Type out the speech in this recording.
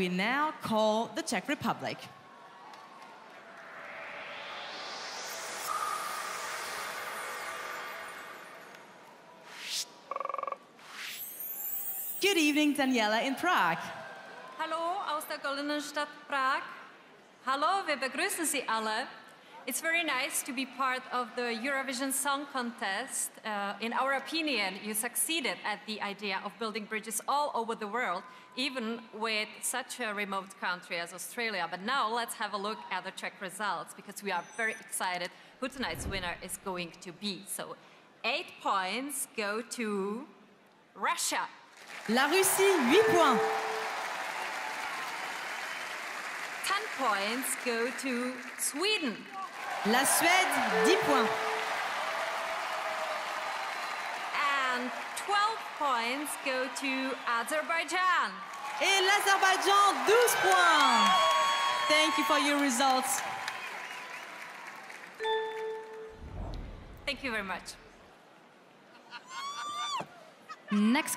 We now call the Czech Republic. Good evening, Daniela in Prague. Hallo aus der goldenen Stadt Prag. Hallo, wir begrüßen Sie alle. It's very nice to be part of the Eurovision Song Contest. Uh, in our opinion, you succeeded at the idea of building bridges all over the world, even with such a remote country as Australia. But now let's have a look at the Czech results because we are very excited who tonight's winner is going to be. So eight points go to Russia. La Russie, 8 points. 10 points go to Sweden. La Suède, 10 points. And 12 points go to Azerbaijan. Et l'Azerbaïdjan, 12 points. Thank you for your results. Thank you very much. Next